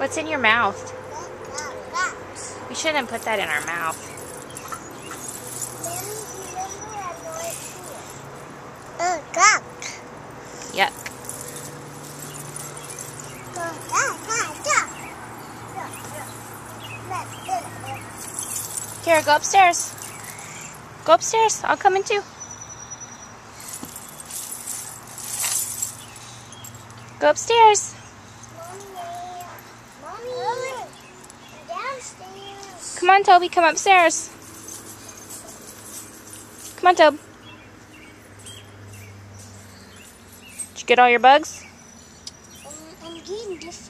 What's in your mouth? We shouldn't put that in our mouth. Yuck. Here, go upstairs. Go upstairs. I'll come in too. Go upstairs. Come on, Toby. Come upstairs. Come on, Toby. Did you get all your bugs? Um, I'm getting this